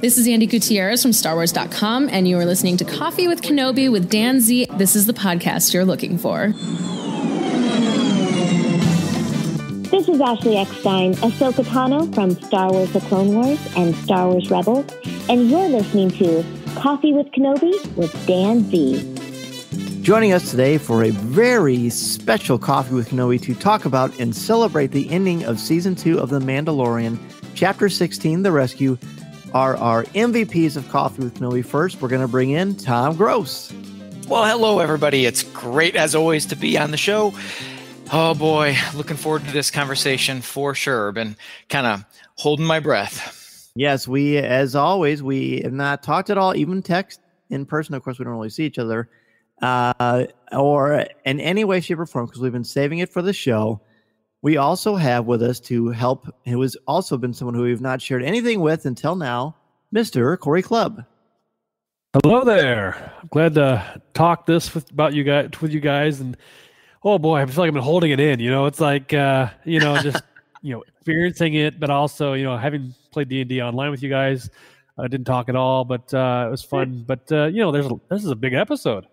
This is Andy Gutierrez from StarWars.com, and you are listening to Coffee with Kenobi with Dan Z. This is the podcast you're looking for. This is Ashley Eckstein, Ahsoka Tano from Star Wars The Clone Wars and Star Wars Rebels, and you're listening to Coffee with Kenobi with Dan Z. Joining us today for a very special Coffee with Kenobi to talk about and celebrate the ending of Season 2 of The Mandalorian, Chapter 16, The Rescue, are our MVPs of Coffee with Kenobi. First, we're going to bring in Tom Gross. Well, hello, everybody. It's great, as always, to be on the show. Oh, boy. Looking forward to this conversation for sure. Been kind of holding my breath. Yes, we, as always, we have not talked at all, even text in person. Of course, we don't really see each other uh, or in any way, shape, or form because we've been saving it for the show. We also have with us to help, who has also been someone who we've not shared anything with until now, Mr. Cory Clubb. Hello there. I'm glad to talk this with, about you guys with you guys, and oh boy, I feel like I've been holding it in. You know, it's like uh, you know, just you know, experiencing it, but also you know, having played D and D online with you guys. I didn't talk at all, but uh, it was fun. But uh, you know, there's a, this is a big episode.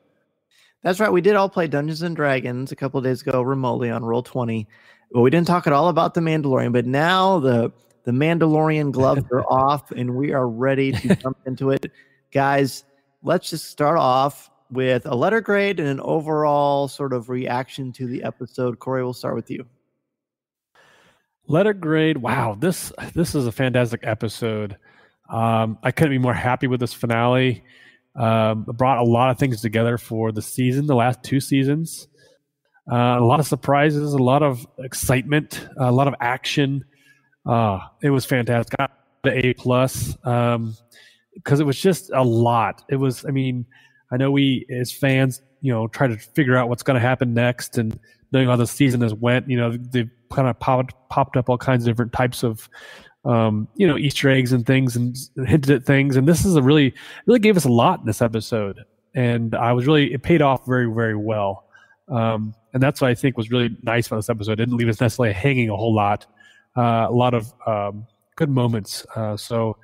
That's right. We did all play Dungeons and Dragons a couple days ago remotely on Roll Twenty, but we didn't talk at all about the Mandalorian. But now the the Mandalorian gloves are off, and we are ready to jump into it, guys. Let's just start off with a letter grade and an overall sort of reaction to the episode. Cory, we'll start with you. Letter grade. Wow, this this is a fantastic episode. Um, I couldn't be more happy with this finale. Um, brought a lot of things together for the season, the last two seasons. Uh, a lot of surprises, a lot of excitement, a lot of action. Uh, it was fantastic. Got the A plus because um, it was just a lot. It was. I mean, I know we as fans, you know, try to figure out what's going to happen next, and knowing how the season has went, you know, they've kind of popped popped up all kinds of different types of um, you know, Easter eggs and things and hinted at things. And this is a really, really gave us a lot in this episode. And I was really, it paid off very, very well. Um, and that's what I think was really nice about this episode. It didn't leave us necessarily hanging a whole lot. Uh, a lot of um, good moments. Uh, so,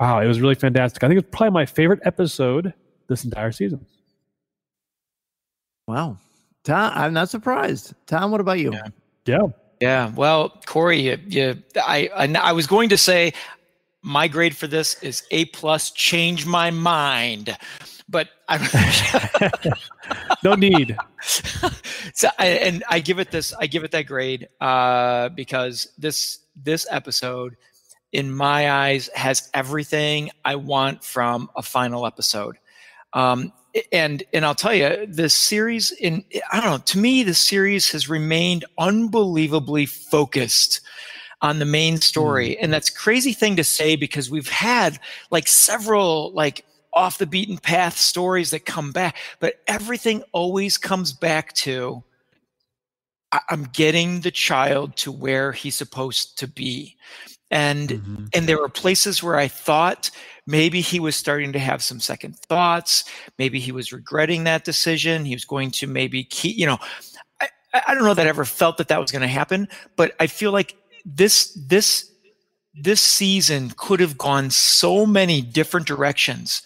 wow, it was really fantastic. I think it's probably my favorite episode this entire season. Wow. Tom, I'm not surprised. Tom, what about you? Yeah. yeah. Yeah. Well, Cory, you, you, I, I, I was going to say my grade for this is A plus. Change my mind but I no need. so, I, and I give it this, I give it that grade uh, because this this episode, in my eyes, has everything I want from a final episode. Um, and and I'll tell you, this series in I don't know. To me, the series has remained unbelievably focused on the main story, mm. and that's crazy thing to say because we've had like several like off the beaten path stories that come back, but everything always comes back to I'm getting the child to where he's supposed to be. And mm-hmm. and there were places where I thought maybe he was starting to have some second thoughts, maybe he was regretting that decision, he was going to maybe keep, you know, I, I don't know that I ever felt that that was going to happen, but I feel like this this this season could have gone so many different directions.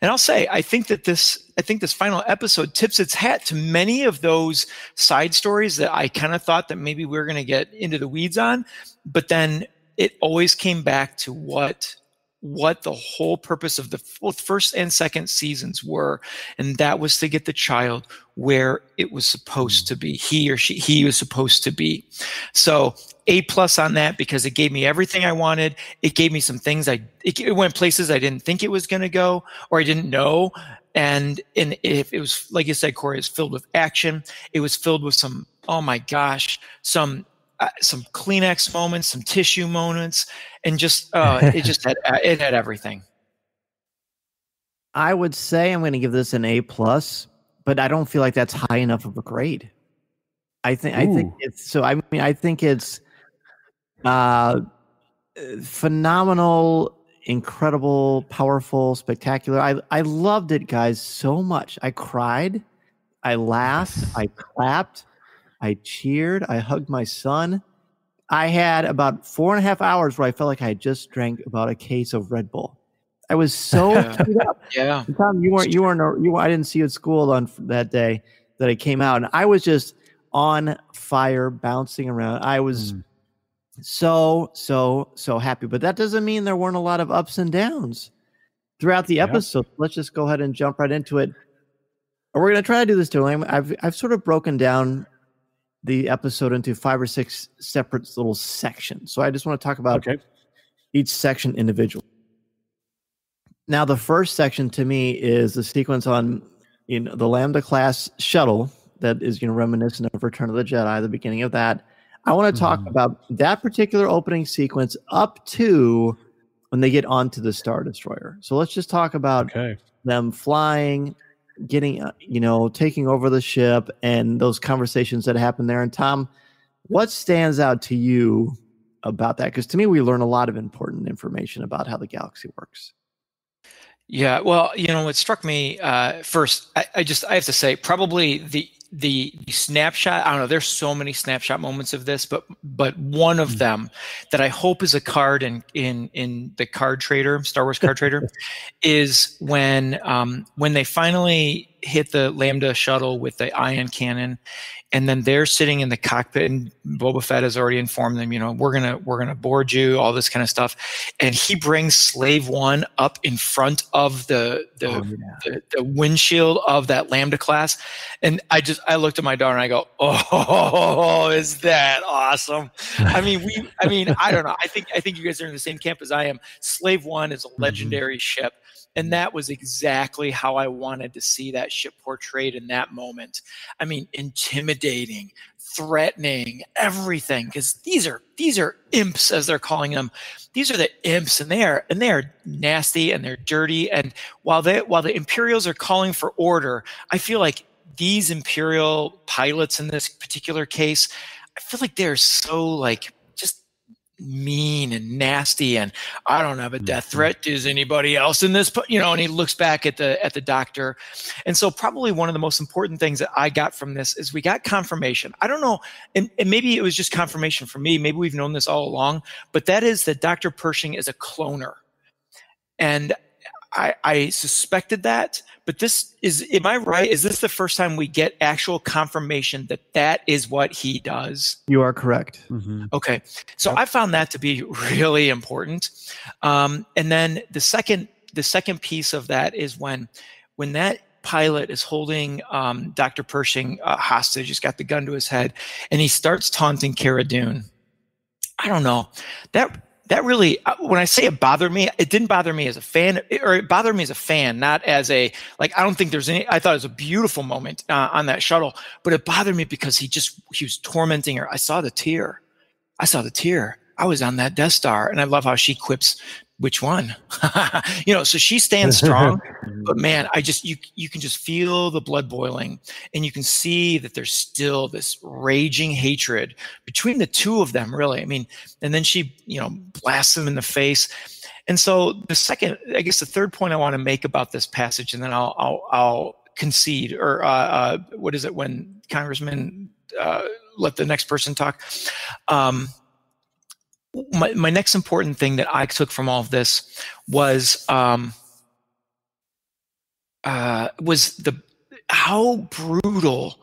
And I'll say, I think that this, I think this final episode tips its hat to many of those side stories that I kind of thought that maybe we are going to get into the weeds on, but then it always came back to what what the whole purpose of the first and second seasons were and that was to get the child where it was supposed to mm. be he or she he was supposed to be. So a plus on that because it gave me everything i wanted. It gave me some things i it, it went places i didn't think it was going to go or i didn't know. And and if it was like you said cory it's filled with action. It was filled with some oh my gosh some uh, some Kleenex moments, some tissue moments, and just uh, it just had uh, it had everything. I would say I'm going to give this an A plus, but I don't feel like that's high enough of a grade. I think Ooh. I think it's so. I mean, I think it's uh, phenomenal, incredible, powerful, spectacular. I I loved it, guys, so much. I cried, I laughed, I clapped. I cheered. I hugged my son. I had about four and a half hours where I felt like I just drank about a case of Red Bull. I was so up. Yeah. Tom, you weren't you weren't you I didn't see you at school on that day that I came out, and I was just on fire, bouncing around. I was mm. so so so happy, but that doesn't mean there weren't a lot of ups and downs throughout the episode. Let's just go ahead and jump right into it. We're gonna try to do this too. I've I've sort of broken down the episode into five or six separate little sections. So I just want to talk about okay. each section individually. Now, the first section to me is the sequence on you know the Lambda class shuttle that is you know reminiscent of Return of the Jedi, the beginning of that. I want to talk mm. about that particular opening sequence up to when they get onto the Star Destroyer. So let's just talk about okay. them flying, getting uh, you know taking over the ship, and those conversations that happen there. And Tom, what stands out to you about that? Because to me, we learn a lot of important information about how the galaxy works. Yeah, well, you know, what struck me uh, first, I, I, just I have to say, probably the the snapshot. I don't know. There's so many snapshot moments of this, but but one of mm. them that I hope is a card in in in the card trader, Star Wars card trader, is when um, when they finally hit the Lambda shuttle with the ion cannon, and then they're sitting in the cockpit and Boba Fett has already informed them, you know, we're gonna we're gonna board you, all this kind of stuff. And he brings Slave One up in front of the the, oh, yeah. the, the windshield of that Lambda class. And I just I looked at my daughter and I go, Oh, is that awesome? I mean, we I mean, I don't know. I think I think you guys are in the same camp as I am. Slave One is a mm-hmm. legendary mm-hmm. ship. And mm-hmm. that was exactly how I wanted to see that ship portrayed in that moment. I mean, intimidating, threatening, everything. Because these are these are imps, as they're calling them. These are the imps, and they are and they are nasty and they're dirty. And while they while the Imperials are calling for order, I feel like these Imperial pilots in this particular case, I feel like they're so like mean and nasty and i don't have a death mm-hmm. threat. Does anybody else in this you know and he looks back at the at the doctor. And so probably one of the most important things that i got from this is we got confirmation. I don't know and, and maybe it was just confirmation for me. Maybe we've known this all along but that is that dr pershing is a cloner. And I, I suspected that, but this is, am I right? Is this the first time we get actual confirmation that that is what he does? You are correct. Mm-hmm. Okay. So yep. I found that to be really important. Um, and then the second, the second piece of that is when, when that pilot is holding um, Dr. Pershing uh, hostage, he's got the gun to his head, and he starts taunting Cara Dune. I don't know. That that really uh, when i say it bothered me it didn't bother me as a fan or it bothered me as a fan not as a like i don't think there's any i thought it was a beautiful moment uh, on that shuttle but it bothered me because he just he was tormenting her. I saw the tear. I saw the tear. I was on that death star and i love how she quips which one? You know so she stands strong but man i just you you can just feel the blood boiling and you can see that there's still this raging hatred between the two of them really. I mean and then she you know blasts him in the face. And so the second i guess the third point i want to make about this passage and then i'll i'll, I'll concede or uh, uh, what is it when congressman uh, let the next person talk? Um, my, my next important thing that I took from all of this was um, uh, was the how brutal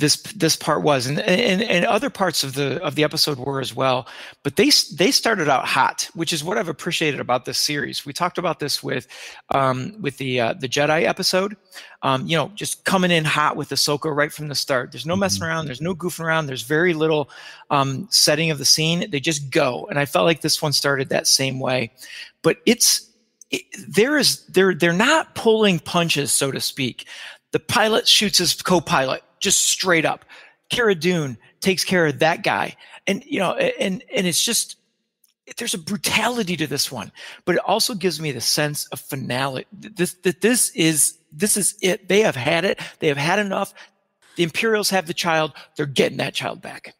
this this part was. And, and and other parts of the of the episode were as well. But they they started out hot which is what i've appreciated about this series. We talked about this with um with the uh, the jedi episode. Um you know just coming in hot with ahsoka right from the start. There's no messing mm-hmm. around. There's no goofing around. There's very little um setting of the scene. They just go. And i felt like this one started that same way. But it's it, there is they're they're not pulling punches so to speak. The pilot shoots his co-pilot just straight up. Cara Dune takes care of that guy. And, you know, and, and it's just, there's a brutality to this one, but it also gives me the sense of finality. This, that this is, this is it. They have had it. They have had enough. The Imperials have the child. They're getting that child back.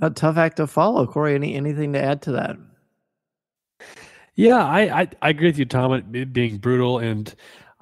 A tough act to follow, Cory. Any anything to add to that? Yeah, I I, I agree with you, Tom. It being brutal, and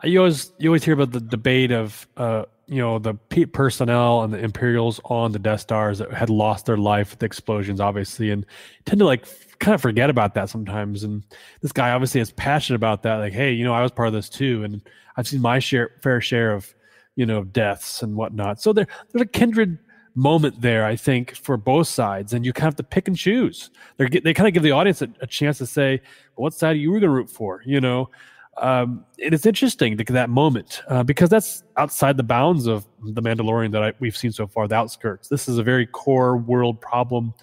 you always you always hear about the debate of uh, you know the personnel and the Imperials on the Death Stars that had lost their life with the explosions, obviously, and tend to like kind of forget about that sometimes. And this guy obviously is passionate about that. Like, hey, you know, I was part of this too, and I've seen my share fair share of you know deaths and whatnot. So there there's a kindred moment there, I think, for both sides, and you kind of have to pick and choose. They they kind of give the audience a, a chance to say, what side are you going to root for? You know, um, it is interesting to, that moment uh, because that's outside the bounds of the Mandalorian that I, we've seen so far. The outskirts. This is a very core world problem,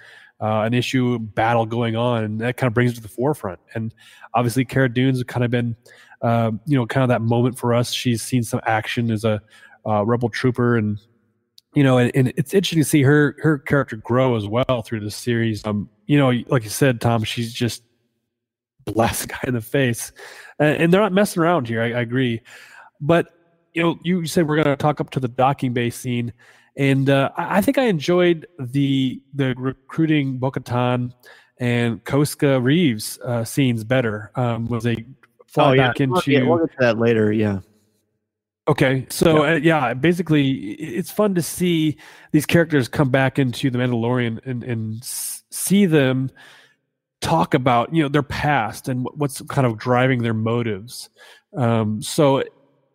uh, an issue, battle going on, and that kind of brings it to the forefront. And obviously, Cara Dune's kind of been, uh, you know, kind of that moment for us. She's seen some action as a uh, rebel trooper, and you know, and, and, it's interesting to see her her character grow as well through this series. Um, you know, like you said, Tom, she's just blast guy in the face, and, and they're not messing around here. I, I, agree, but you know, you said we're going to talk up to the docking bay scene, and uh, I, I, think I enjoyed the the recruiting Bo-Katan and Koska Reeves uh, scenes better. Um, was they fly oh, yeah. back into? Yeah, we'll get to that later. Yeah. Okay, so yeah. Uh, yeah. basically, it's fun to see these characters come back into the Mandalorian and, and see them talk about you know their past and what's kind of driving their motives. Um, so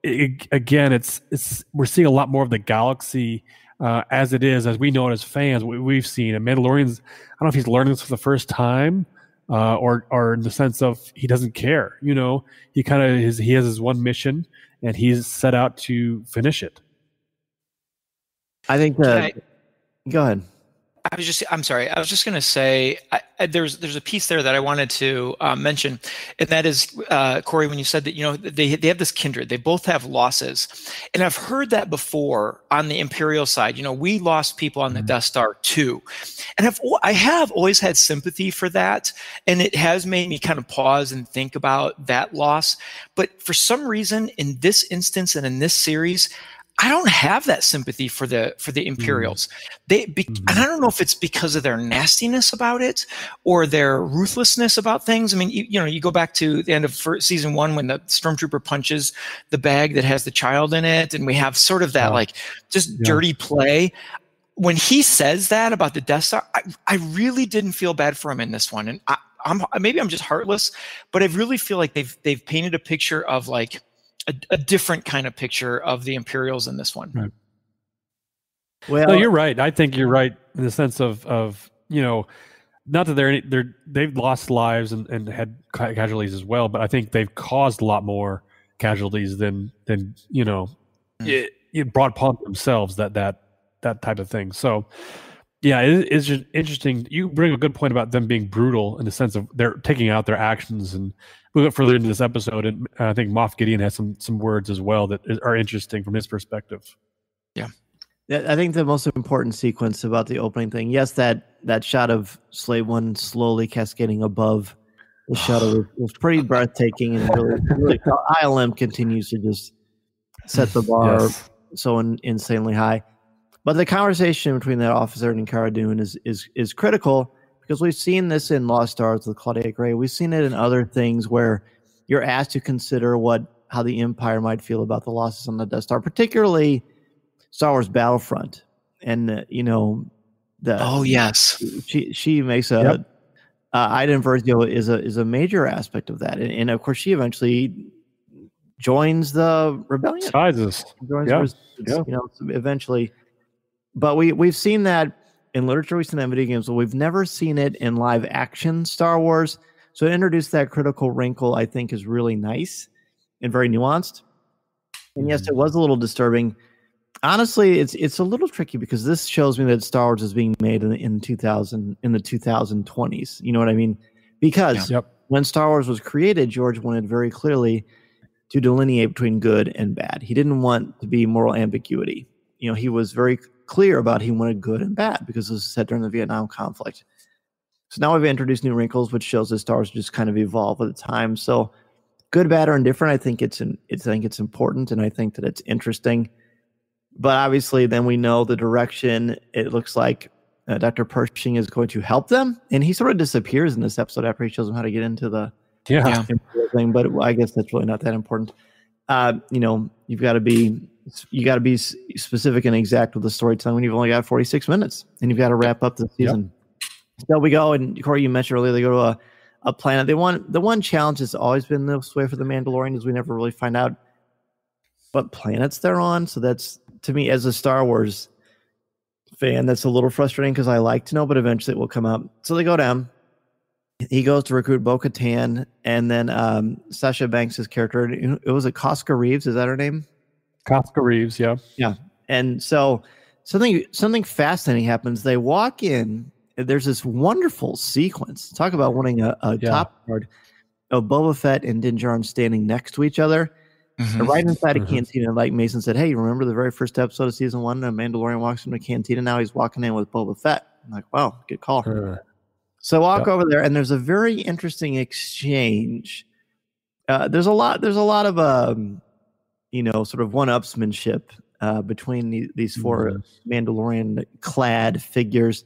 it, again, it's it's we're seeing a lot more of the galaxy uh, as it is, as we know it as fans. We, have seen and Mandalorian's. I don't know if he's learning this for the first time. Uh, or, or in the sense of he doesn't care, you know, he kind of his he has his one mission, and he's set out to finish it. I think that. I, go ahead. I was just, I'm sorry, I was just going to say I, I, there's there's a piece there that I wanted to uh, mention, and that is uh, Cory when you said that you know they they have this kindred, they both have losses, and I've heard that before on the Imperial side. You know, we lost people on the mm-hmm. Death Star too, and I've I have always had sympathy for that, and it has made me kind of pause and think about that loss. But for some reason, in this instance and in this series, I don't have that sympathy for the for the Imperials. Mm. They be, and I don't know if it's because of their nastiness about it or their ruthlessness about things. I mean, you, you know, you go back to the end of season one when the stormtrooper punches the bag that has the child in it, and we have sort of that like just yeah. dirty play. When he says that about the Death Star, I, I really didn't feel bad for him in this one, and I, I'm maybe I'm just heartless, but I really feel like they've they've painted a picture of like a, a different kind of picture of the Imperials in this one. Right. Well, no, you're right. I think you're right in the sense of of you know, not that they're any, they're they've lost lives and, and had casualties as well, but I think they've caused a lot more casualties than than you know, mm. it, it brought upon themselves that that that type of thing. So. Yeah, it is just interesting. You bring a good point about them being brutal in the sense of they're taking out their actions and we'll get further into this episode, and I think Moff Gideon has some some words as well that are interesting from his perspective. Yeah. I think the most important sequence about the opening thing, yes, that that shot of Slave One slowly cascading above the shuttle was, was pretty breathtaking, and really, really ILM continues to just set the bar yes. so in, insanely high. But the conversation between that officer and Cara Dune is is is critical because we've seen this in Lost Stars with Claudia Gray. We've seen it in other things where you're asked to consider what how the Empire might feel about the losses on the Death Star, particularly Star Wars Battlefront. And uh, you know, the oh yes, she she makes a yep. uh, Iden Versio is a is a major aspect of that, and, and of course she eventually joins the rebellion. Sizes, joins yeah. yeah. you know, eventually. But we we've seen that in literature we've seen that in video games, but we've never seen it in live action Star Wars. So to introduce that critical wrinkle, I think is really nice and very nuanced. And yes, mm-hmm. it was a little disturbing. Honestly, it's it's a little tricky because this shows me that Star Wars is being made in in 2000 in the 2020s. You know what I mean? Because yep. when Star Wars was created, George wanted very clearly to delineate between good and bad. He didn't want to be moral ambiguity. You know, he was very clear about he wanted good and bad because it was set during the Vietnam conflict. So now we've introduced new wrinkles, which shows the stars just kind of evolve with time. So good, bad, or indifferent, I think it's, in, it's I think it's important, and I think that it's interesting. But obviously, then we know the direction. It looks like uh, Dr. Pershing is going to help them, and he sort of disappears in this episode after he shows them how to get into the yeah, thing. But I guess that's really not that important. uh, you know, you've got to be you got to be specific and exact with the storytelling when you've only got 46 minutes and you've got to wrap up the season. Yep. So we go and Cory, you mentioned earlier they go to a, a planet. They want the one challenge has always been this way for the Mandalorian is we never really find out what planets they're on. So that's to me as a Star Wars fan, that's a little frustrating because I like to know, but eventually it will come up. So they go down he goes to recruit Bo Katan, and then um, Sasha Banks' character. It was a Koska Reeves. Is that her name? Koska Reeves. Yeah. Yeah. And so something something fascinating happens. They walk in. And there's this wonderful sequence. Talk about wanting a, a yeah. top card of Boba Fett and Din Djarin standing next to each other. Mm-hmm. Right inside a mm-hmm. cantina, like Mason said, "Hey, remember the very first episode of season one? A Mandalorian walks into a cantina. Now he's walking in with Boba Fett. I'm like, wow, good call." Uh, so walk yeah. over there, and there's a very interesting exchange. Uh, there's a lot. There's a lot of um, you know, sort of one-upsmanship uh, between the, these 4 mm-hmm. Mandalorian clad figures.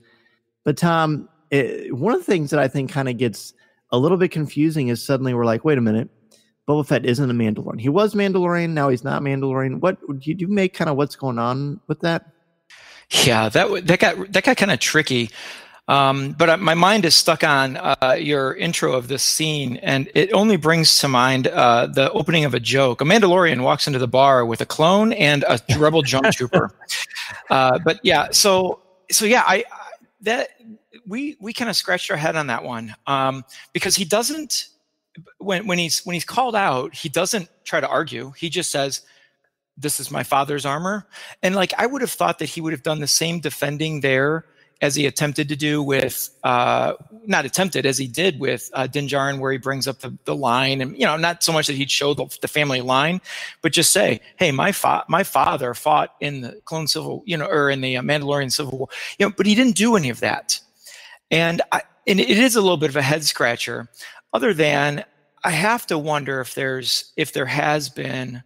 But Tom, it, one of the things that I think kind of gets a little bit confusing is suddenly we're like, wait a minute, Boba Fett isn't a Mandalorian. He was Mandalorian, now he's not Mandalorian. What do you, do you make kind of what's going on with that? Yeah, that that got that got kind of tricky. Um, but my mind is stuck on uh, your intro of this scene, and it only brings to mind uh, the opening of a joke. A Mandalorian walks into the bar with a clone and a rebel jump trooper. Uh, but yeah, so so yeah, I, I that we we kind of scratched our head on that one um, because he doesn't when when he's when he's called out, he doesn't try to argue. He just says, "This is my father's armor," and like I would have thought that he would have done the same defending there as he attempted to do with, uh, not attempted, as he did with uh, Din Djarin, where he brings up the, the line, and you know, not so much that he'd show the, the family line, but just say, "Hey, my fa- my father fought in the Clone Civil, you know, or in the uh, Mandalorian Civil War," you know, but he didn't do any of that, and I, and it is a little bit of a head scratcher. Other than I have to wonder if there's if there has been,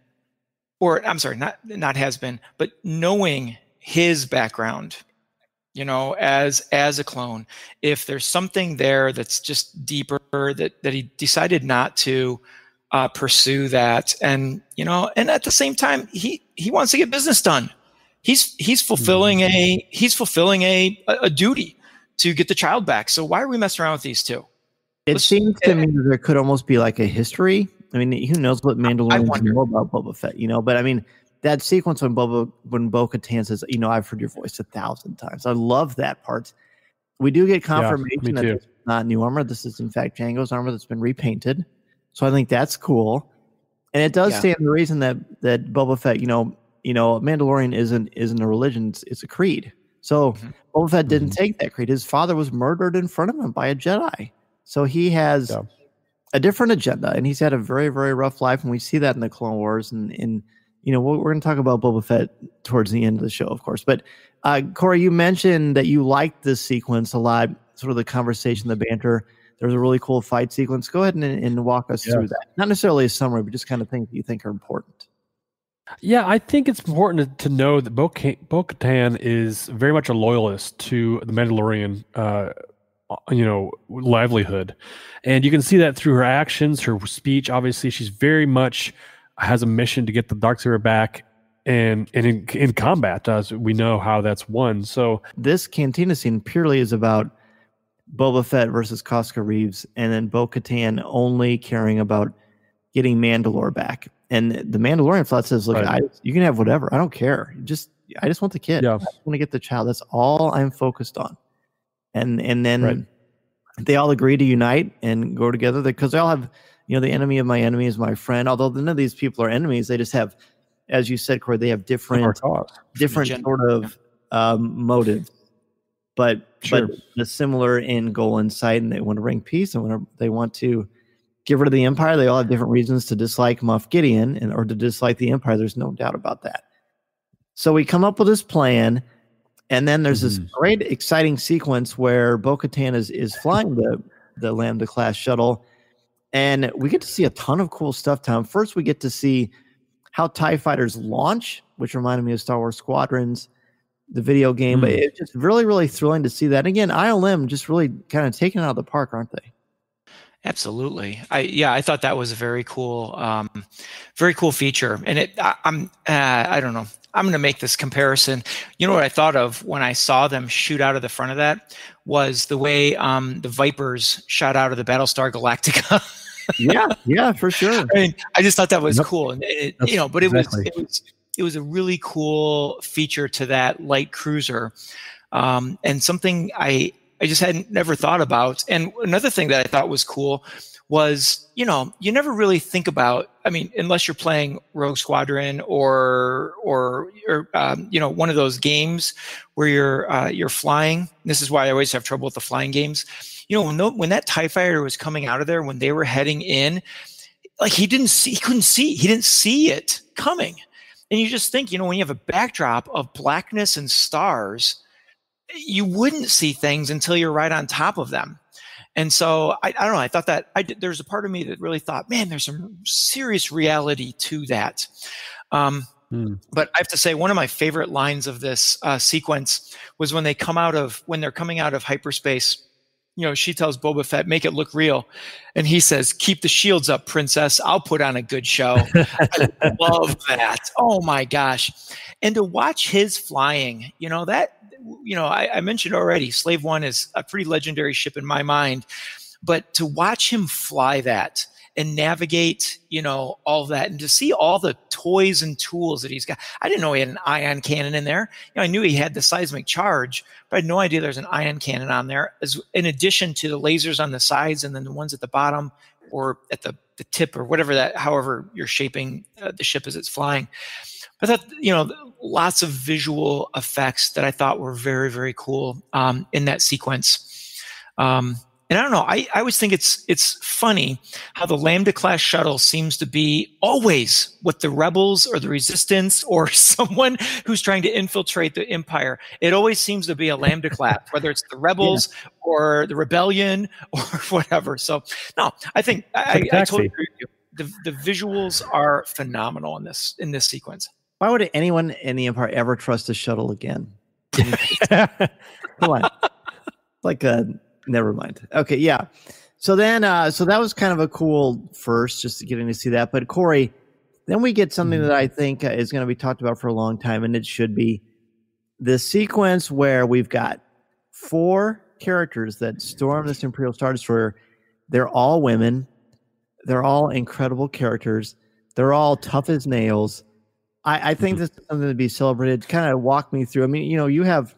or I'm sorry, not not has been, but knowing his background you know as as a clone. If there's something there that's just deeper that that he decided not to uh, pursue that and you know and at the same time he he wants to get business done. He's he's fulfilling mm-hmm. a he's fulfilling a a duty to get the child back. So why are we messing around with these two? It Let's, seems to me there could almost be like a history. I mean who knows what mandalorians know about boba fett you know? But i mean that sequence when Boba when Bo Katan says, "You know, I've heard your voice a thousand times." I love that part. We do get confirmation yeah, that it's not new armor. This is in fact Jango's armor that's been repainted. So I think that's cool, and it does yeah. stand the reason that that Boba Fett, you know, you know, Mandalorian isn't isn't a religion; it's, it's a creed. So mm-hmm. Boba Fett didn't mm-hmm. take that creed. His father was murdered in front of him by a Jedi. So he has yeah. a different agenda, and he's had a very very rough life, and we see that in the Clone Wars and in you know, we're going to talk about Boba Fett towards the end of the show, of course. But uh, Cory, you mentioned that you liked this sequence a lot, sort of the conversation, the banter. There was a really cool fight sequence. Go ahead and, and walk us yeah. through that. Not necessarily a summary, but just kind of things that you think are important. Yeah, I think it's important to know that Bo Katan is very much a loyalist to the Mandalorian, uh, you know, livelihood, and you can see that through her actions, her speech. Obviously, she's very much has a mission to get the dark saber back and and in, in combat as we know how that's won. So this cantina scene purely is about Boba Fett versus Koska Reeves and then Bo Katan only caring about getting Mandalore back. And the Mandalorian flat says look right. I, you can have whatever. I don't care. Just I just want the kid. Yeah. I want to get the child. That's all I'm focused on. And and then right. they all agree to unite and go together. Because they all have you know, the enemy of my enemy is my friend. Although none of these people are enemies, they just have, as you said, Cory, they have different, different sort of um, motives, but sure. but similar in goal and sight, and they want to bring peace and when they want to get rid of the empire. They all have different reasons to dislike Moff Gideon and or to dislike the empire. There's no doubt about that. So we come up with this plan. And then there's mm-hmm. this great, exciting sequence where Bo Katan is, is flying the, the Lambda class shuttle and we get to see a ton of cool stuff, Tom. First, we get to see how TIE fighters launch, which reminded me of Star Wars Squadrons, the video game. Mm. But hmm. it's just really, really thrilling to see that. again, ILM just really kind of taken out of the park, aren't they? Absolutely. I yeah, I thought that was a very cool, um, very cool feature. And it, I, am uh, I don't know. I'm going to make this comparison. You know what I thought of when I saw them shoot out of the front of that was the way um, the Vipers shot out of the Battlestar Galactica. yeah, yeah, for sure. I mean, I just thought that was cool, and it, you know, but it exactly. was it was it was a really cool feature to that light cruiser, um, and something I I just hadn't never thought about. And another thing that I thought was cool was, you know, you never really think about. I mean, unless you're playing Rogue Squadron or or or um, you know one of those games where you're uh, you're flying. This is why I always have trouble with the flying games. You know, when the, when that Tie Fighter was coming out of there, when they were heading in, like he didn't see, he couldn't see, he didn't see it coming. And you just think, you know, when you have a backdrop of blackness and stars, you wouldn't see things until you're right on top of them. And so I, I don't know. I thought that I did, there's a part of me that really thought, man, there's some serious reality to that. Um, hmm. But I have to say, one of my favorite lines of this uh, sequence was when they come out of when they're coming out of hyperspace. You know, she tells Boba Fett, "Make it look real," and he says, "Keep the shields up, princess. I'll put on a good show." I love that. Oh my gosh! And to watch his flying, you know that you know, I, I mentioned already, Slave One is a pretty legendary ship in my mind, but to watch him fly that and navigate, you know, all that and to see all the toys and tools that he's got. I didn't know he had an ion cannon in there. You know, I knew he had the seismic charge, but I had no idea there's an ion cannon on there as in addition to the lasers on the sides and then the ones at the bottom or at the, the tip or whatever that, however you're shaping uh, the ship as it's flying. But that, you know, lots of visual effects that I thought were very, very cool um, in that sequence. Um, and I don't know, I, I always think it's it's funny how the Lambda class shuttle seems to be always with the rebels or the resistance or someone who's trying to infiltrate the empire. It always seems to be a Lambda class, whether it's the rebels yeah. or the rebellion or whatever. So no, I think I, I, totally agree with you. The, the visuals are phenomenal in this in this sequence. Why would anyone in the Empire ever trust a shuttle again? Come on. Like a uh, never mind. Okay, yeah. So then uh so that was kind of a cool first just getting to see that. But Cory, then we get something mm-hmm. that I think uh, is going to be talked about for a long time and it should be the sequence where we've got four characters that storm this Imperial Star Destroyer. They're all women. They're all incredible characters. They're all tough as nails I, I think mm-hmm. this is something to be celebrated. Kind of walk me through. I mean, you know, you have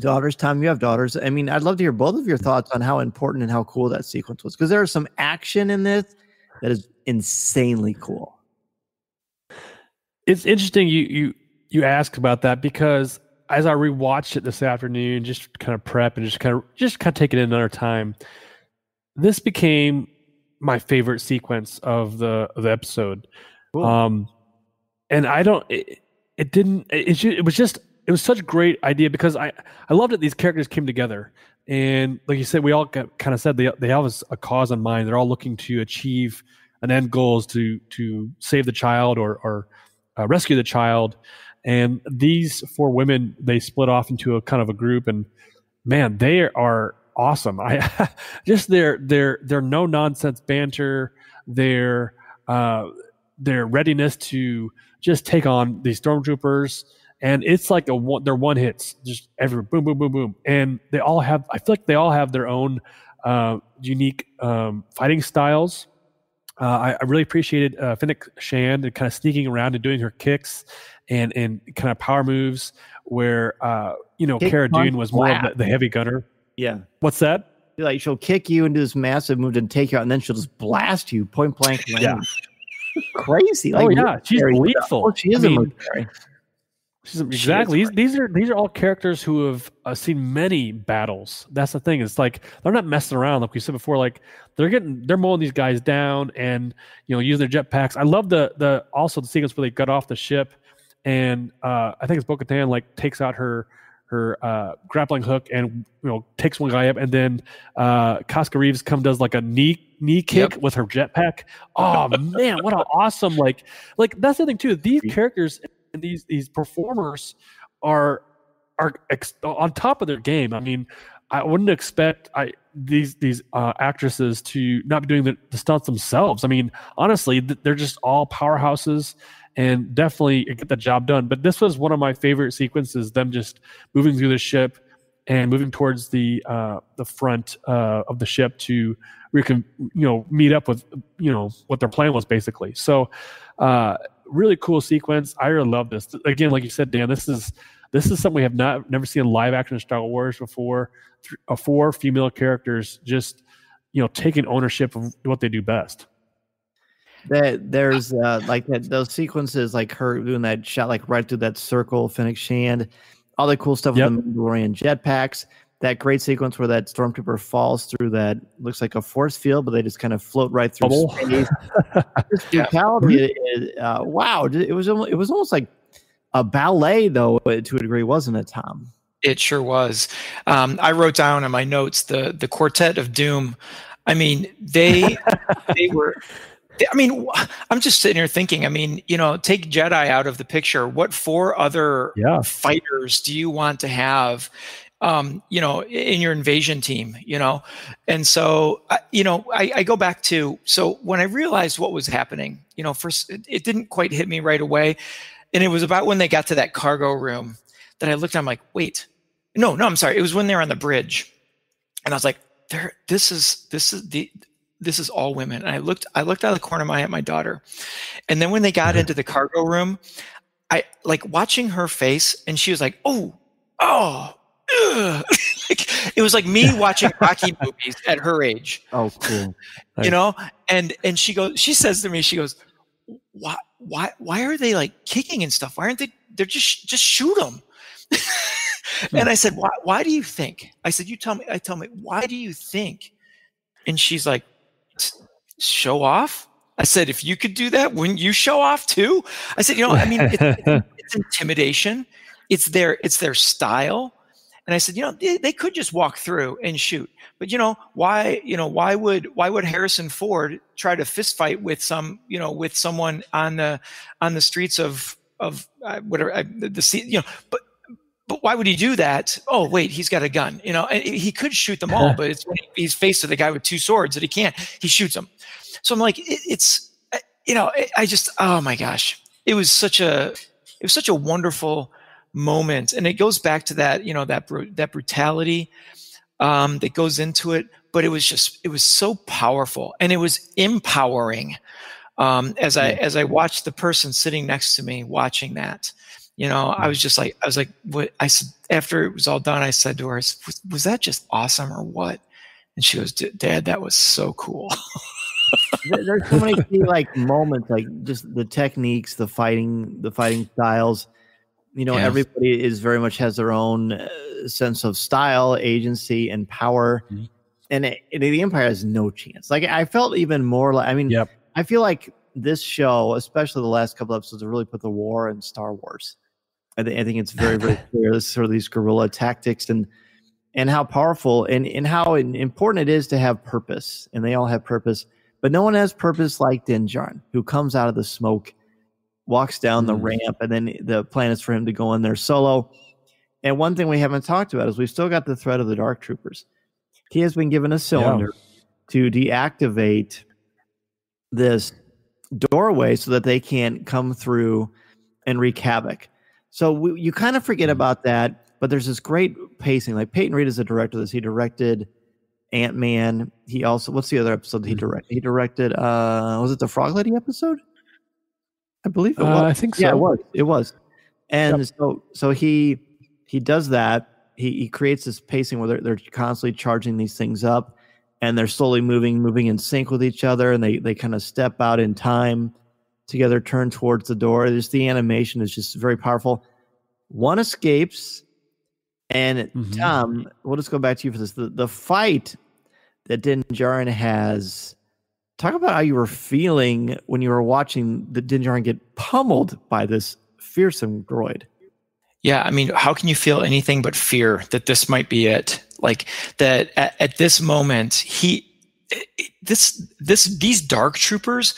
daughters, Tom, you have daughters. I mean, I'd love to hear both of your thoughts on how important and how cool that sequence was because there is some action in this that is insanely cool. It's interesting you you you ask about that because as I rewatched it this afternoon, just kind of prep and just kind of just kind of take it in another time, this became my favorite sequence of the of the episode. Cool. Um, and I don't. It, it didn't. It, it was just. It was such a great idea because I I loved that these characters came together and like you said, we all got, kind of said they they have a cause in mind. They're all looking to achieve an end goal is to to save the child or or uh, rescue the child. And these four women they split off into a kind of a group, and man, they are awesome. I just their their their no nonsense banter, their uh, their readiness to just take on these stormtroopers and it's like a one, they're one hits just every boom boom boom boom and they all have i feel like they all have their own uh, unique um, fighting styles uh, I, I, really appreciated uh, Fennec Shand and kind of sneaking around and doing her kicks and and kind of power moves where uh, you know Cara Dune was more of the, the, heavy gunner. Yeah. What's that? Like she'll kick you into this massive move and take you out, and then she'll just blast you point blank. Yeah crazy. Oh, like, oh yeah, she's lethal. she is I mean, a military. Exactly. These, these are these are all characters who have uh, seen many battles. That's the thing. It's like they're not messing around. Like we said before, like they're getting they're mowing these guys down and you know using their jetpacks. I love the the also the sequence where they got off the ship and uh, I think it's Bo-Katan like takes out her her uh, grappling hook and you know takes one guy up, and then uh, Koska Reeves come does like a knee knee kick yep. with her jetpack. Oh man, what an awesome like like that's the thing too. These characters and these these performers are are ex- on top of their game. I mean, I wouldn't expect I these these uh, actresses to not be doing the, the stunts themselves. I mean, honestly, th- they're just all powerhouses and definitely get the job done. But this was one of my favorite sequences: them just moving through the ship and moving towards the uh, the front uh, of the ship to we can you know meet up with you know what their plan was basically. So uh, really cool sequence. I really love this. Again, like you said, Dan, this is this is something we have not never seen live action Star Wars before. Uh, four female characters just you know taking ownership of what they do best. That there's uh, like that, those sequences, like her doing that shot, like right through that circle, Fennec Shand, all the cool stuff yep. with the Mandalorian jetpacks. That great sequence where that stormtrooper falls through that looks like a force field, but they just kind of float right through Bubble. space. this brutality, uh, wow! It was it was almost like a ballet, though, to a degree, wasn't it, Tom? It sure was. Um, I wrote down in my notes the the Quartet of Doom. I mean, they they were. I mean, I'm just sitting here thinking. I mean, you know, take Jedi out of the picture. What four other yeah. fighters do you want to have? Um, you know, in your invasion team, you know, and so you know, I, I, go back to so when I realized what was happening, you know, first it, it didn't quite hit me right away. And it was about when they got to that cargo room that I looked I'm like, wait, no, no, I'm sorry. It was when they were on the bridge. And I was like, there, this is, this is the, this is all women. And I looked, I looked out of the corner of my eye at my daughter. And then when they got mm-hmm. into the cargo room, I like watching her face and she was like, oh, oh, it was like me watching Rocky movies at her age. Oh, cool. You know, and and she goes, she says to me, she goes, why why why are they like kicking and stuff? Why aren't they? They're just just shoot them. and I said, why why do you think? I said, you tell me. I tell me why do you think? And she's like, show off. I said, if you could do that, wouldn't you show off too? I said, you know, I mean, it's, it's intimidation. It's their it's their style. And I said, you know, they, they, could just walk through and shoot. But you know, why, you know, why would why would Harrison Ford try to fist fight with some, you know, with someone on the on the streets of of uh, whatever uh, the, the you know, but but why would he do that? Oh, wait, he's got a gun. You know, and he could shoot them all, but it's when he's faced with a guy with two swords that he can't. He shoots them. So I'm like, it, it's, uh, you know, I just, oh my gosh, it was such a, it was such a wonderful moment. And it goes back to that you know that that brutality um, that goes into it but it was just it was so powerful and it was empowering um, as i as i watched the person sitting next to me watching that. You know i was just like i was like what i said after it was all done i said to her was, was that just awesome or what? And she goes dad that was so cool. There's so many key like moments like just the techniques the fighting the fighting styles you know, yeah. everybody is very much has their own uh, sense of style, agency, and power. Mm-hmm. And, it, it, the Empire has no chance. Like I felt even more like I mean, yep. I feel like this show, especially the last couple episodes, have really put the war in Star Wars. I, th- I think it's very, very clear. This sort of these guerrilla tactics and and how powerful and, and how important it is to have purpose. And they all have purpose, but no one has purpose like Din Djarin, who comes out of the smoke walks down the mm. ramp, and then the plan is for him to go in there solo. And one thing we haven't talked about is we've still got the threat of the Dark Troopers. He has been given a cylinder yeah. to deactivate this doorway so that they can't come through and wreak havoc. So we, you kind of forget mm. about that, but there's this great pacing. Like Peyton Reed is the director of this. He directed Ant Man. He also what's the other episode he mm. directed? He directed uh was it the Frog Lady episode? I believe it was. Uh, I think so. Yeah, it was. It was. And yep. so so he he does that. He he creates this pacing where they're, they're constantly charging these things up and they're slowly moving moving in sync with each other and they they kind of step out in time together turn towards the door just the animation is just very powerful one escapes and mm-hmm. tom we'll just go back to you for this the, the fight that din Djarin has talk about how you were feeling when you were watching the Din Djarin get pummeled by this fearsome droid. Yeah, I mean, how can you feel anything but fear that this might be it? Like that at, at this moment, he, this, this, these dark troopers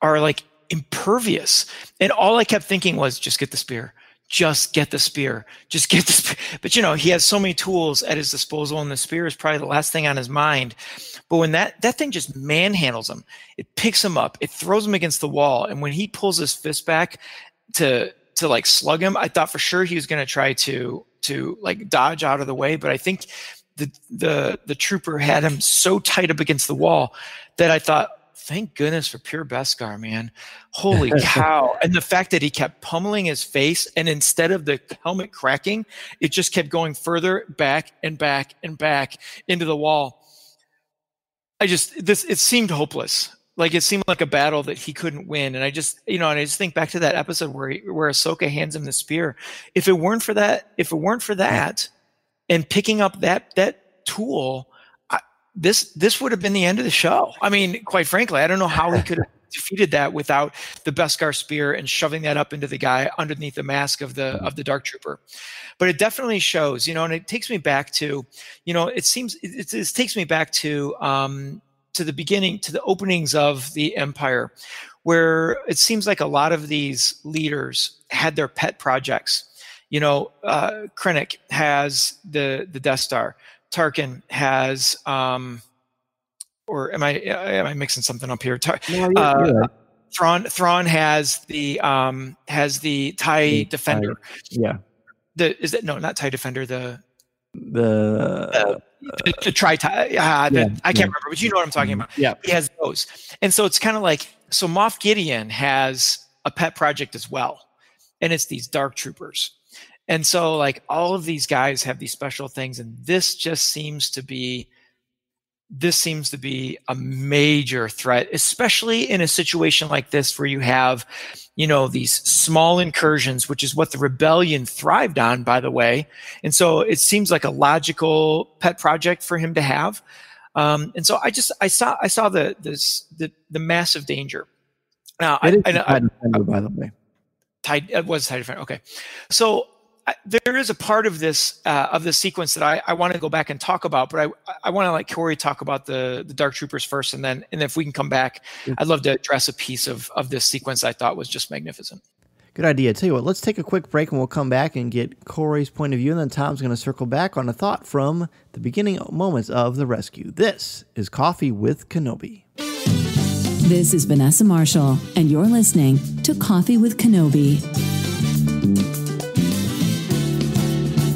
are like impervious, and all I kept thinking was, just get the spear, just get the spear, just get the spear. But you know, he has so many tools at his disposal, and the spear is probably the last thing on his mind. But when that that thing just manhandles him, it picks him up, it throws him against the wall, and when he pulls his fist back to to like slug him, I thought for sure he was going to try to to like dodge out of the way, but I think the the the trooper had him so tight up against the wall that I thought thank goodness for pure Beskar, man. Holy cow. And the fact that he kept pummeling his face and instead of the helmet cracking, it just kept going further back and back and back into the wall. I just this it seemed hopeless. Like it seemed like a battle that he couldn't win. And I just, you know, and I just think back to that episode where he, where Ahsoka hands him the spear. If it weren't for that, if it weren't for that, and picking up that that tool, this this would have been the end of the show. I mean, quite frankly, I don't know how he could have defeated that without the Beskar spear and shoving that up into the guy underneath the mask of the of the Dark Trooper. But it definitely shows, you know, and it takes me back to, you know, it seems it, it, it takes me back to um, to the beginning, to the openings of the Empire, where it seems like a lot of these leaders had their pet projects. You know, uh, Krennic has the the Death Star. Tarkin has, um, or am I am I mixing something up here? Tar- no, you're, uh, you're. Thrawn Thrawn has the um, has the Tie the Defender. TIE. Yeah. The is it no not Tie Defender the the the, the tri tie. Uh, yeah, I can't yeah. remember, but you know what I'm talking about. Yeah, he has those, and so it's kind of like so. Moff Gideon has a pet project as well, and it's these Dark Troopers. And so, like, all of these guys have these special things, and this just seems to be this seems to be a major threat, especially in a situation like this where you have, you know, these small incursions, which is what the rebellion thrived on, by the way. And so it seems like a logical pet project for him to have. Um, and so I just I saw I saw the this the the massive danger. Now I, I, I, I, by the way, tied it was tied. Okay, so I, there is a part of this uh, of the sequence that I, I want to go back and talk about, but I I want to let Cory talk about the the Dark Troopers first, and then and if we can come back, I'd love to address a piece of of this sequence I thought was just magnificent. Good idea. Tell you what, let's take a quick break and we'll come back and get Cory's point of view, and then Tom's going to circle back on a thought from the beginning moments of the rescue. This is Coffee with Kenobi. This is Vanessa Marshall, and you're listening to Coffee with Kenobi.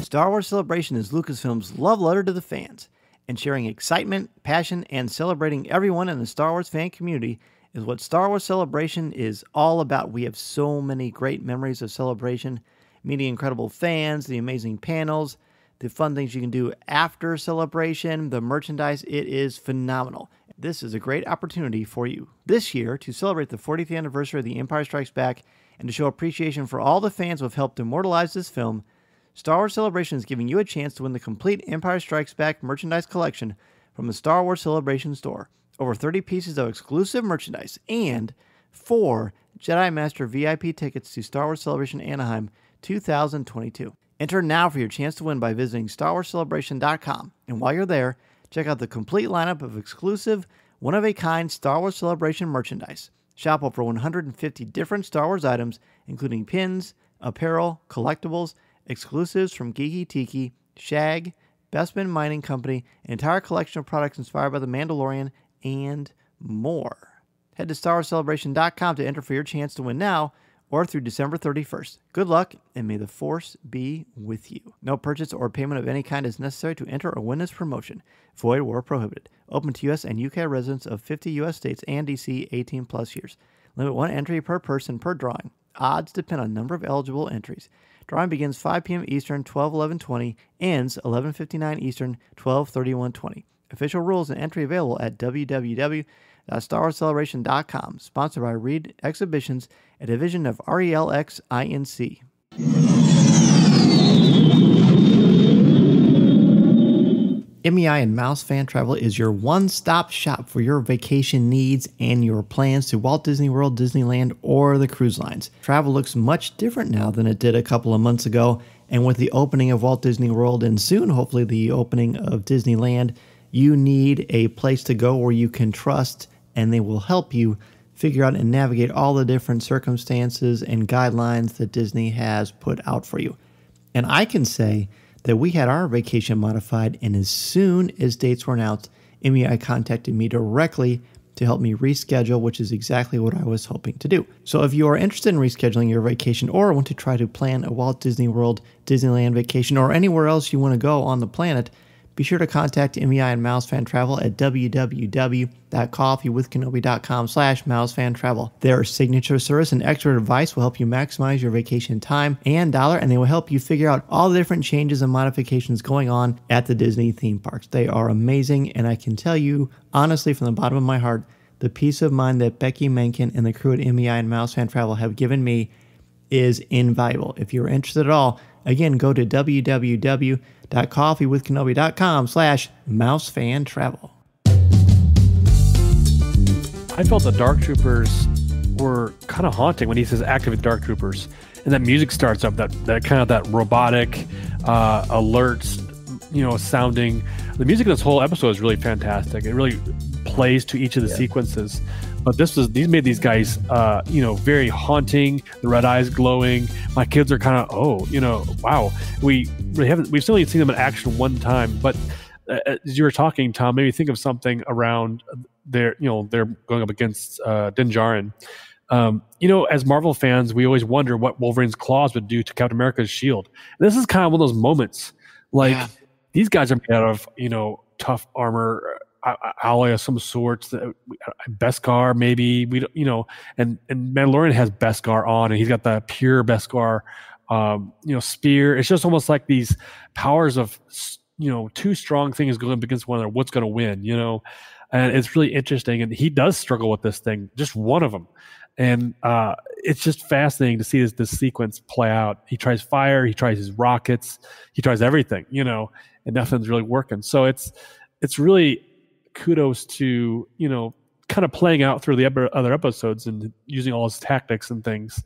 Star Wars Celebration is Lucasfilm's love letter to the fans, and sharing excitement, passion, and celebrating everyone in the Star Wars fan community is what Star Wars Celebration is all about. We have so many great memories of Celebration, meeting incredible fans, the amazing panels, the fun things you can do after Celebration, the merchandise. It is phenomenal. This is a great opportunity for you this year to celebrate the 40th anniversary of The Empire Strikes Back and to show appreciation for all the fans who have helped immortalize this film Star Wars Celebration is giving you a chance to win the complete Empire Strikes Back merchandise collection from the Star Wars Celebration store. Over 30 pieces of exclusive merchandise and four Jedi Master VIP tickets to Star Wars Celebration Anaheim 2022. Enter now for your chance to win by visiting StarWarsCelebration.com. And while you're there, check out the complete lineup of exclusive, one of a kind Star Wars Celebration merchandise. Shop over 150 different Star Wars items, including pins, apparel, collectibles, exclusives from Geeky Tiki, Shag, Bestman Mining Company, an entire collection of products inspired by The Mandalorian, and more. Head to StarWarsCelebration.com to enter for your chance to win now or through December 31st. Good luck, and may the Force be with you. No purchase or payment of any kind is necessary to enter or win this promotion. Void where prohibited. Open to U.S. and UK residents of 50 U.S. states and D.C. 18 plus years. Limit one entry per person per drawing. Odds depend on number of eligible entries. Drawing begins 5 p.m. Eastern, 12 11 20, ends 11 59 Eastern, 12 31 20. Official rules and entry available at www.starwarscelebration.com. Sponsored by Reed Exhibitions, a division of RELX INC. MEI and Mouse Fan Travel is your one stop shop for your vacation needs and your plans to Walt Disney World, Disneyland, or the cruise lines. Travel looks much different now than it did a couple of months ago, and with the opening of Walt Disney World and soon, hopefully, the opening of Disneyland, you need a place to go where you can trust and they will help you figure out and navigate all the different circumstances and guidelines that Disney has put out for you. And I can say that we had our vacation modified, and as soon as dates were announced, MEI contacted me directly to help me reschedule, which is exactly what I was hoping to do. So if you are interested in rescheduling your vacation or want to try to plan a Walt Disney World, Disneyland vacation, or anywhere else you want to go on the planet, be sure to contact MEI and Mousefan Travel at www.coffeewithkenobi.com slash mousefan travel. Their signature service and expert advice will help you maximize your vacation time and dollar, and they will help you figure out all the different changes and modifications going on at the Disney theme parks. They are amazing, and I can tell you, honestly, from the bottom of my heart, the peace of mind that Becky Menken and the crew at MEI and Mousefan Travel have given me is invaluable. If you're interested at all, again, go to www.coffeewithkenobi.com slash mousefan travel. I felt the Dark Troopers were kind of haunting when he says activate Dark Troopers. And that music starts up, that, that kind of that robotic, uh, alert, you know, sounding. The music in this whole episode is really fantastic. It really plays to each of the yeah. sequences. But this was these made these guys, uh, you know, very haunting. The red eyes glowing. My kids are kind of, oh, you know, wow. We we haven't we've still only seen them in action one time, but uh, as you were talking, Tom, maybe think of something around their, you know, they're going up against uh, Din Djarin. Um, you know, as Marvel fans, we always wonder what Wolverine's claws would do to Captain America's shield. And this is kind of one of those moments, like yeah. these guys are made out of, you know, tough armor alloy of some sorts. Uh, Beskar, maybe we don't, you know, and and Mandalorian has Beskar on, and he's got the pure Beskar, um, you know, spear. It's just almost like these powers of, you know, two strong things going against one another. What's going to win, you know? And it's really interesting. And he does struggle with this thing, just one of them. And uh, it's just fascinating to see this, this sequence play out. He tries fire, he tries his rockets, he tries everything, you know, and nothing's really working. So it's it's really kudos to you know kind of playing out through the other episodes and using all his tactics and things.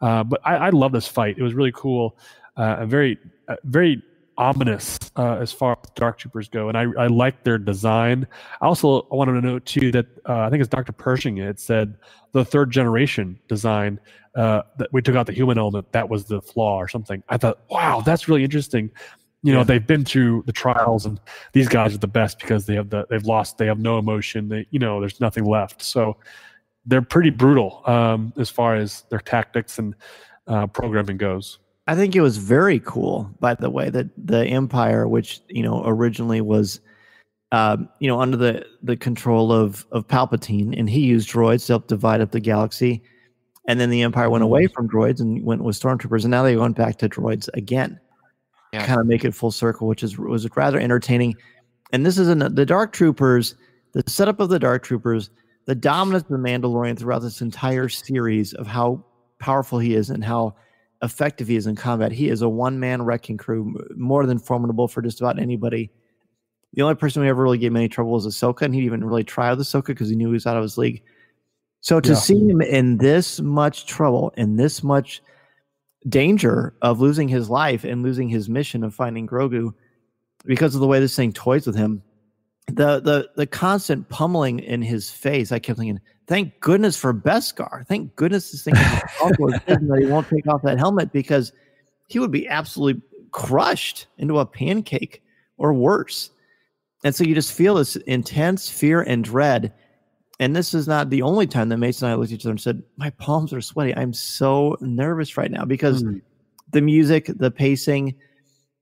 Uh, but I, I, love this fight. It was really cool uh, and very, uh, very ominous uh, as far as Dark Troopers go. And I, I like their design. I also wanted to note too that uh, I think it's Dr. Pershing had said the third generation design uh, that we took out the human element that was the flaw or something. I thought, wow, that's really interesting you know yeah. they've been through the trials and these guys are the best because they have the they've lost they have no emotion. They you know there's nothing left. So they're pretty brutal um, as far as their tactics and uh, programming goes. I think it was very cool by the way that the empire which you know originally was um, you know under the the control of of palpatine and he used droids to help divide up the galaxy. And then the empire went away mm-hmm. from droids and went with stormtroopers and now they went back to droids again yeah. kind of make it full circle, which is was rather entertaining. And this is in the Dark Troopers, the setup of the Dark Troopers, the dominance of the Mandalorian throughout this entire series of how powerful he is and how effective he is in combat. He is a one man wrecking crew, more than formidable for just about anybody. The only person who ever really gave him any trouble was Ahsoka, and he didn't even really try with Ahsoka because he knew he was out of his league. So to yeah. see him in this much trouble, in this much danger of losing his life and losing his mission of finding Grogu because of the way this thing toys with him. The the the constant pummeling in his face, I kept thinking, thank goodness for Beskar. Thank goodness this thing that he won't take off that helmet because he would be absolutely crushed into a pancake or worse. And so you just feel this intense fear and dread and this is not the only time that Mason and I looked at each other and said, "My palms are sweaty. I'm so nervous right now because mm. the music, the pacing,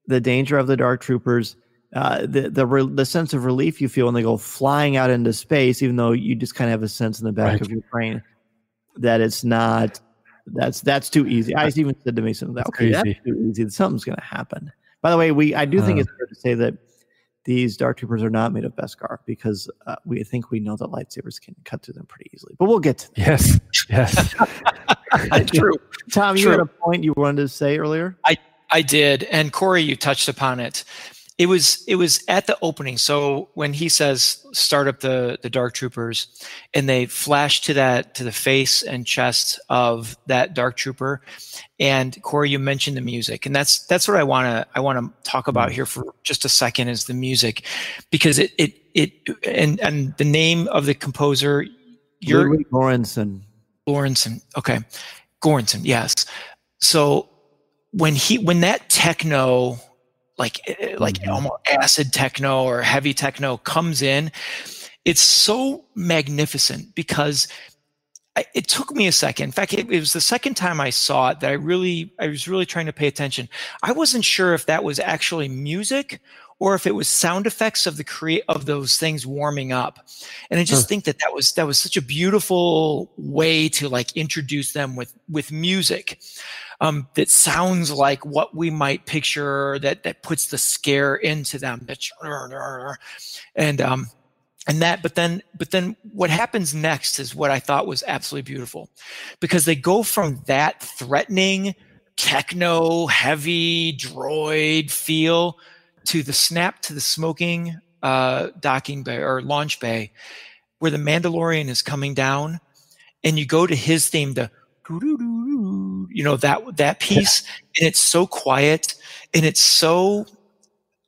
the danger of the Dark Troopers, uh, the the re- the sense of relief you feel when they go flying out into space, even though you just kind of have a sense in the back right. of your brain that it's not. That's that's too easy. I even said to Mason, that, "Okay, crazy. that's too easy. Something's going to happen." By the way, we I do think uh, it's fair to say that these dark troopers are not made of beskar because uh, we think we know that lightsabers can cut through them pretty easily. But we'll get to that. Yes, yes, true. Tom, true. you had a point you wanted to say earlier. I I did, and Cory, you touched upon it it was it was at the opening so when he says start up the the dark troopers and they flash to that to the face and chest of that dark trooper and cory you mentioned the music and that's that's what i want to i want to talk about mm. here for just a second is the music because it it it and and the name of the composer you're Ludwig Göransson. Göransson. Okay, Göransson. Yes. So when he when that techno, like eh, eh, like Mhm. almost acid techno or heavy techno comes in, it's so magnificent because I, it took me a second. In fact, it, it was the second time I saw it that I really I was really trying to pay attention. I wasn't sure if that was actually music or if it was sound effects of the create of those things warming up. And i just Huh. think that that was that was such a beautiful way to like introduce them with with music um, that sounds like what we might picture that that puts the scare into them. And um and that but then but then what happens next is what i thought was absolutely beautiful because they go from that threatening techno heavy droid feel to the snap to the smoking uh, docking bay or launch bay where the Mandalorian is coming down and you go to his theme, the you know, that that piece, and it's so quiet and it's so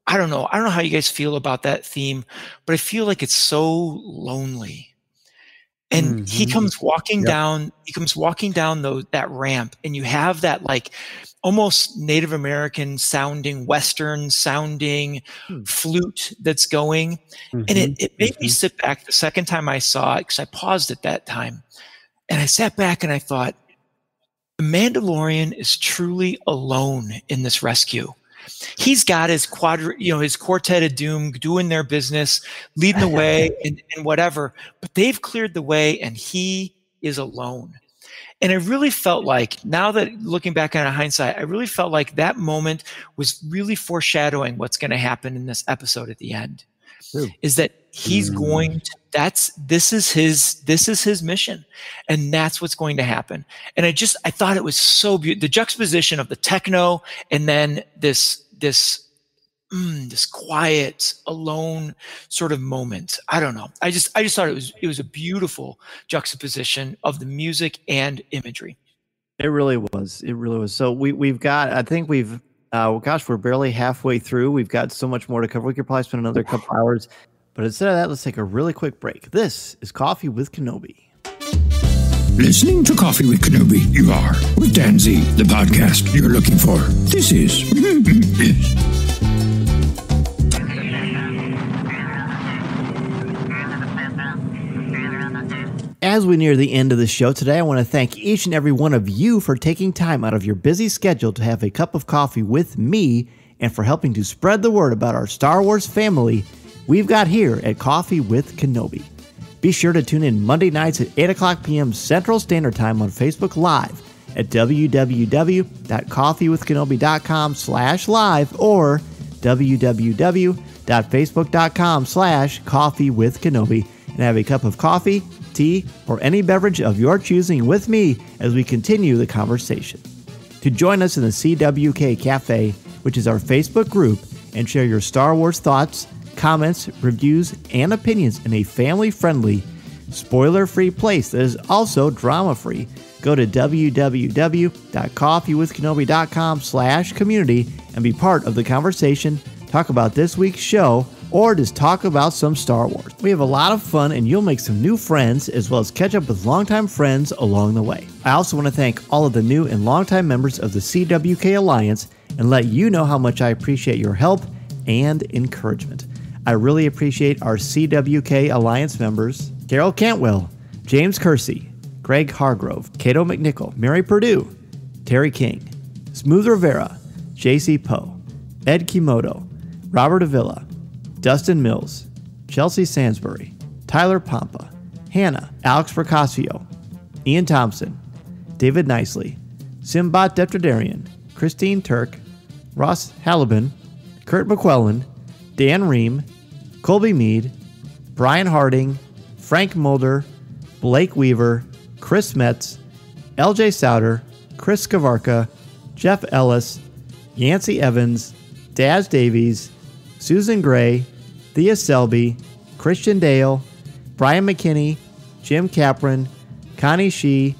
I don't know. I don't know how you guys feel about that theme, but I feel like it's so lonely. And he Mhm. comes walking Yep. down, he comes walking down those, that ramp, and you have that like almost Native American sounding, Western sounding Hmm. flute that's going. And it, it made me sit back the second time I saw it because I paused at that time. And I sat back and I thought, the Mandalorian is truly alone in this rescue. He's got his quadri, you know, his quartet of doom doing their business, leading the way and, and whatever, but they've cleared the way and he is alone. And I really felt like now that looking back on hindsight, I really felt like that moment was really foreshadowing what's going to happen in this episode at the end. True. Is that he's Mm. going to that's this is his this is his mission and that's what's going to happen and i just i thought it was so beautiful the juxtaposition of the techno and then this this mm, this quiet alone sort of moment i don't know i just i just thought it was it was a beautiful juxtaposition of the music and imagery It really was. It really was. So we we've got. I think we've. Uh, well, gosh, we're barely halfway through. We've got so much more to cover. We could probably spend another couple hours, but instead of that, let's take a really quick break. This is Coffee with Kenobi. Listening to Coffee with Kenobi, you are with Dan Z, the podcast you're looking for. This is. As we near the end of the show today, I want to thank each and every one of you for taking time out of your busy schedule to have a cup of coffee with me and for helping to spread the word about our Star Wars family we've got here at Coffee with Kenobi. Be sure to tune in Monday nights at 8 o'clock p.m. Central Standard Time on Facebook Live at www.coffeewithkenobi.com slash live or www.facebook.com slash coffee with Kenobi and have a cup of coffee, tea, or any beverage of your choosing with me as we continue the conversation. To join us in the CWK Cafe, which is our Facebook group, and share your Star Wars thoughts, comments, reviews, and opinions in a family friendly, spoiler free place that is also drama free, go to www.coffeewithkenobi.com slash community and be part of the conversation, talk about this week's show, or just talk about some Star Wars. We have a lot of fun and you'll make some new friends as well as catch up with longtime friends along the way. I also want to thank all of the new and longtime members of the CWK Alliance and let you know how much I appreciate your help and encouragement. I really appreciate our CWK Alliance members Carol Cantwell, James Kersey, Greg Hargrove, Cato McNichol, Mary Purdue, Terry King, Smooth Rivera, JC Poe, Ed Kimoto, Robert Avila, Dustin Mills, Chelsea Sansbury, Tyler Pompa, Hannah, Alex Procasio, Ian Thompson, David Nicely, Simbot Deptridarian, Christine Turk, Ross Halliban, Kurt McQuellan, Dan Ream, Colby Mead, Brian Harding, Frank Mulder, Blake Weaver, Chris Metz, LJ Souter, Chris Kavarka, Jeff Ellis, Yancey Evans, Daz Davies, Susan Gray, Thea Selby, Christian Dale, Brian McKinney, Jim Capron, Connie Shee,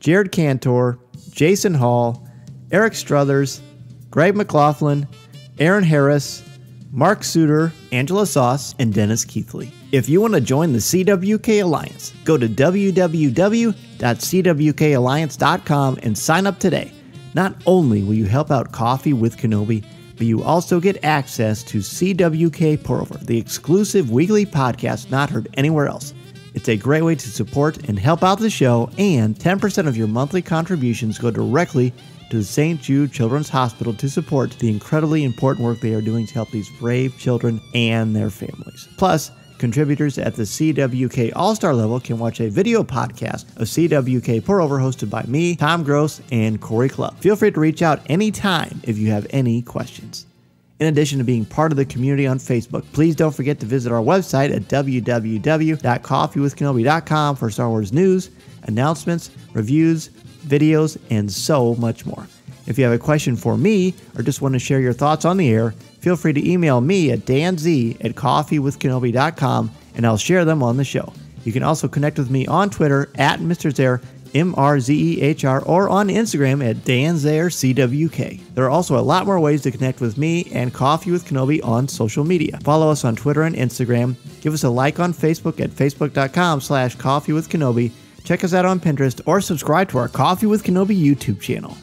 Jared Cantor, Jason Hall, Eric Struthers, Greg McLaughlin, Aaron Harris, Mark Suter, Angela Sauce, and Dennis Keithley. If you want to join the CWK Alliance, go to www.cwkalliance.com and sign up today. Not only will you help out Coffee with Kenobi, but you also get access to CWK Pour Over, the exclusive weekly podcast not heard anywhere else. It's a great way to support and help out the show, and 10% of your monthly contributions go directly to the St. Jude Children's Hospital to support the incredibly important work they are doing to help these brave children and their families. Plus, contributors at the CWK All Star level can watch a video podcast of CWK Pour Over hosted by me, Tom Gross, and Cory Clubb. Feel free to reach out anytime if you have any questions. In addition to being part of the community on Facebook, please don't forget to visit our website at www.coffeewithkenobi.com for Star Wars news, announcements, reviews, videos, and so much more. If you have a question for me or just want to share your thoughts on the air, feel free to email me at danz at coffeewithkenobi.com and I'll share them on the show. You can also connect with me on Twitter at Mr. Zehr, M R Z E H R, or on Instagram at DanZehrCWK. There are also a lot more ways to connect with me and Coffee with Kenobi on social media. Follow us on Twitter and Instagram. Give us a like on Facebook at facebook.com slash coffee with Kenobi. Check us out on Pinterest or subscribe to our Coffee with Kenobi YouTube channel.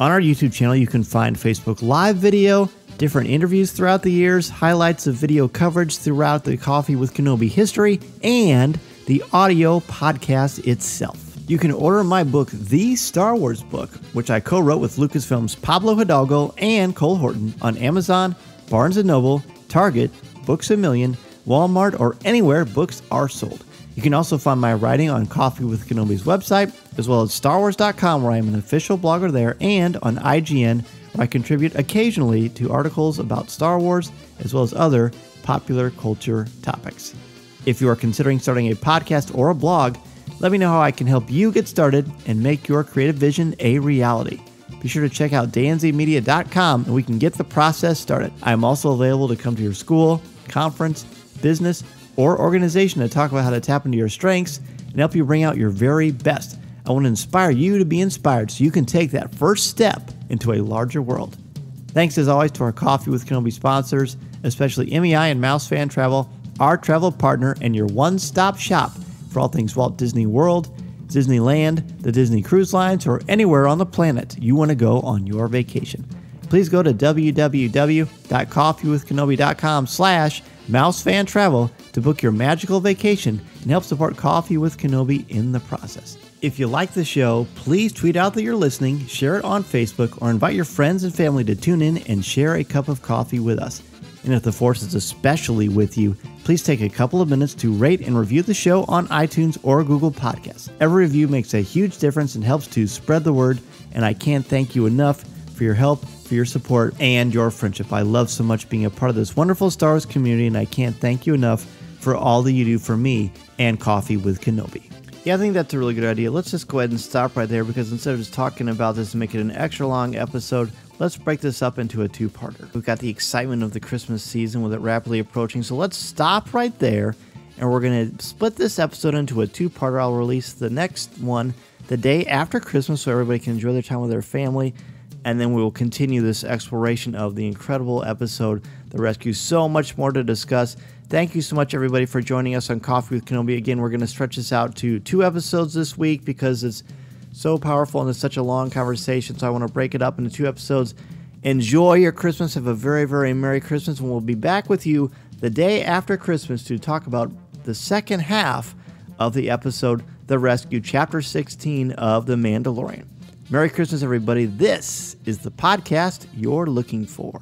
On our YouTube channel, you can find Facebook Live video, different interviews throughout the years, highlights of video coverage throughout the Coffee with Kenobi history, and the audio podcast itself. You can order my book, The Star Wars Book, which I co wrote with Lucasfilm's Pablo Hidalgo and Cole Horton on Amazon, Barnes & Noble, Target, Books A Million, Walmart, or anywhere books are sold. You can also find my writing on Coffee with Kenobi's website, as well as StarWars.com, where I am an official blogger there, and on IGN, where I contribute occasionally to articles about Star Wars, as well as other popular culture topics. If you are considering starting a podcast or a blog, let me know how I can help you get started and make your creative vision a reality. Be sure to check out danzmedia.com and we can get the process started. I am also available to come to your school, conference, business, or organization to talk about how to tap into your strengths and help you bring out your very best. I want to inspire you to be inspired so you can take that first step into a larger world. Thanks as always to our Coffee with Kenobi sponsors, especially MEI and Mouse Fan Travel, our travel partner and your one stop shop for all things Walt Disney World, Disneyland, the Disney Cruise Lines, or anywhere on the planet you want to go on your vacation. Please go to www.coffeewithkenobi.com slash mousefantravel to book your magical vacation and help support Coffee with Kenobi in the process. If you like the show, please tweet out that you're listening, share it on Facebook, or invite your friends and family to tune in and share a cup of coffee with us. And if the Force is especially with you, please take a couple of minutes to rate and review the show on iTunes or Google Podcasts. Every review makes a huge difference and helps to spread the word, and I can't thank you enough for your help, for your support, and your friendship. I love so much being a part of this wonderful Star Wars community, and I can't thank you enough for all that you do for me and Coffee with Kenobi. Yeah, I think that's a really good idea. Let's just go ahead and stop right there because instead of just talking about this and make it an extra long episode, let's break this up into a two parter. We've got the excitement of the Christmas season with it rapidly approaching, so let's stop right there and we're going to split this episode into a two parter. I'll release the next one the day after Christmas so everybody can enjoy their time with their family. And then we will continue this exploration of the incredible episode, The Rescue. So much more to discuss. Thank you so much, everybody, for joining us on Coffee with Kenobi. Again, we're going to stretch this out to two episodes this week because it's so powerful and it's such a long conversation. So I want to break it up into two episodes. Enjoy your Christmas. Have a very, very Merry Christmas. And we'll be back with you the day after Christmas to talk about the second half of the episode, The Rescue, Chapter 16 of The Mandalorian. Merry Christmas, everybody. This is the podcast you're looking for.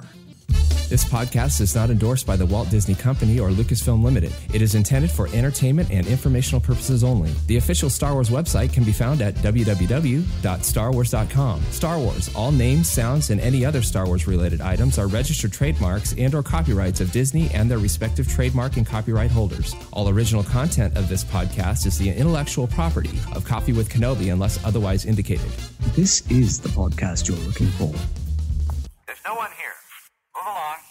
This podcast is not endorsed by the Walt Disney Company or Lucasfilm Limited. It is intended for entertainment and informational purposes only. The official Star Wars website can be found at www.starwars.com. Star Wars, all names, sounds, and any other Star Wars related items are registered trademarks and or copyrights of Disney and their respective trademark and copyright holders. All original content of this podcast is the intellectual property of Coffee with Kenobi unless otherwise indicated. This is the podcast you're looking for. There's no one here. Move along.